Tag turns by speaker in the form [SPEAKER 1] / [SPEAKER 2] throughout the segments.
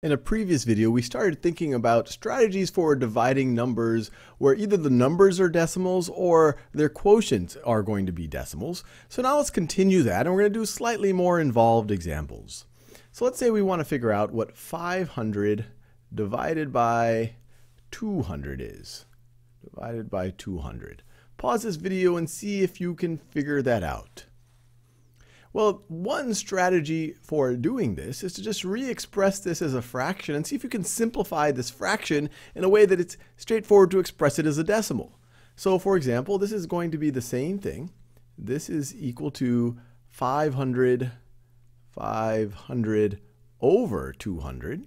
[SPEAKER 1] In a previous video, we started thinking about strategies for dividing numbers where either the numbers are decimals or their quotients are going to be decimals. So now let's continue that and we're going to do slightly more involved examples. So let's say we want to figure out what 500 divided by 200 is. Divided by 200. Pause this video and see if you can figure that out. Well, one strategy for doing this is to just re-express this as a fraction and see if you can simplify this fraction in a way that it's straightforward to express it as a decimal. So for example, this is going to be the same thing. This is equal to 500, 500 over 200.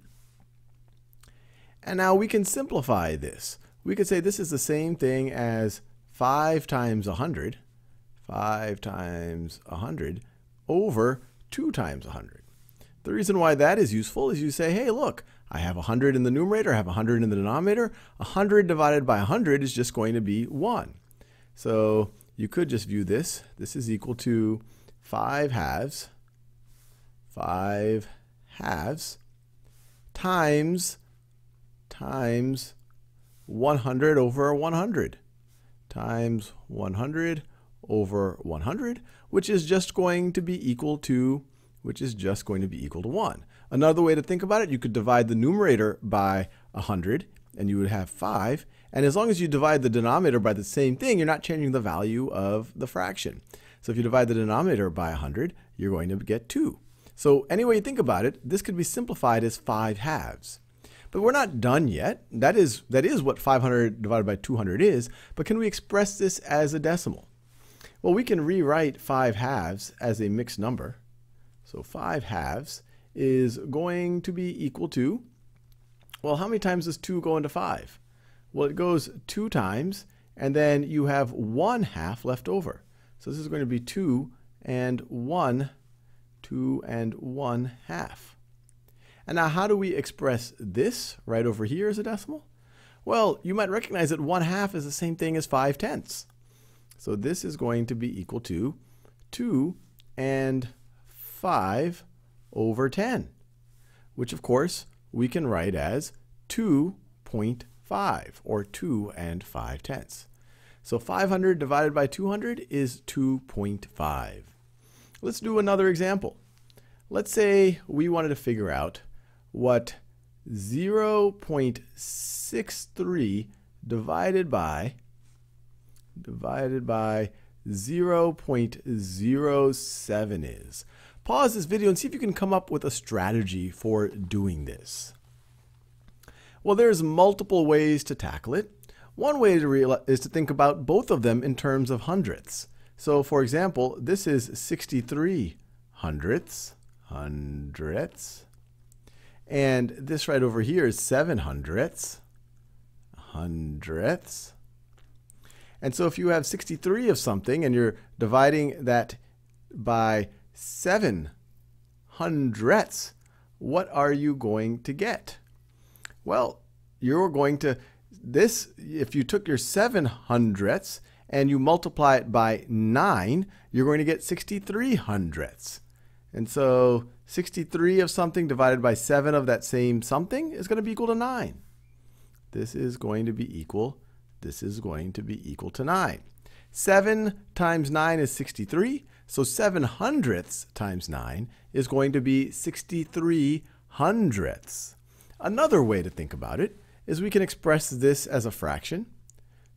[SPEAKER 1] And now we can simplify this. We could say this is the same thing as 5 times 100, 5 times 100, over 2 times 100. The reason why that is useful is you say, hey, look, I have 100 in the numerator, I have 100 in the denominator. 100 divided by 100 is just going to be 1. So you could just view this. This is equal to 5 halves, 5 halves, times, times 100 over 100, times 100 over 100, which is just going to be equal to, which is just going to be equal to 1. Another way to think about it, you could divide the numerator by 100, and you would have 5. And as long as you divide the denominator by the same thing, you're not changing the value of the fraction. So if you divide the denominator by 100, you're going to get 2. So any way you think about it, this could be simplified as 5 halves. But we're not done yet. That is, that is what 500 divided by 200 is, but can we express this as a decimal? Well, we can rewrite 5 halves as a mixed number. So 5 halves is going to be equal to, well, how many times does 2 go into 5? Well, it goes 2 times, and then you have 1 half left over. So this is going to be 2 and 1, 2 and 1 half. And now how do we express this right over here as a decimal? Well, you might recognize that 1 half is the same thing as 5 tenths. So this is going to be equal to 2 and 5 over 10, which of course we can write as 2.5 or 2 and 5 tenths. So 500 divided by 200 is 2.5. Let's do another example. Let's say we wanted to figure out what 0.63 divided by divided by 0.07 is. Pause this video and see if you can come up with a strategy for doing this. Well, there's multiple ways to tackle it. One way to is to think about both of them in terms of hundredths. So for example, this is 63 hundredths, hundredths. And this right over here is 7 hundredths, hundredths. And so if you have 63 of something and you're dividing that by 7 hundredths, what are you going to get? Well, you're going to, this, if you took your 7 hundredths and you multiply it by 9, you're going to get 63 hundredths. And so 63 of something divided by 7 of that same something is going to be equal to 9. This is going to be equal this is going to be equal to 9. 7 times 9 is 63, so 7 hundredths times 9 is going to be 63 hundredths. Another way to think about it is we can express this as a fraction.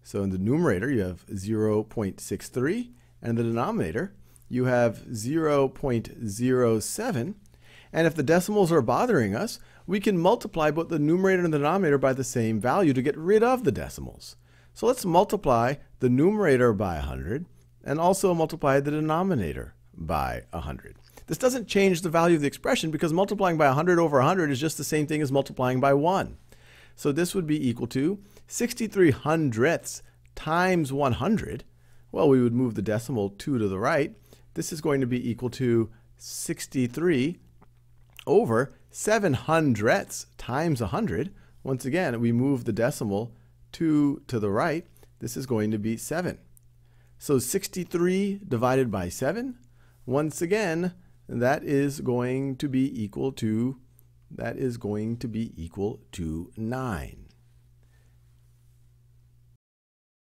[SPEAKER 1] So in the numerator you have 0.63, and the denominator you have 0.07. And if the decimals are bothering us, we can multiply both the numerator and the denominator by the same value to get rid of the decimals. So let's multiply the numerator by 100 and also multiply the denominator by 100. This doesn't change the value of the expression because multiplying by 100 over 100 is just the same thing as multiplying by 1. So this would be equal to 63 hundredths times 100. Well, we would move the decimal 2 to the right. This is going to be equal to 63 over 7 hundredths times 100. Once again, we move the decimal 2 to the right, this is going to be 7. So 63 divided by 7, once again, that is going to be equal to that is going to be equal to 9.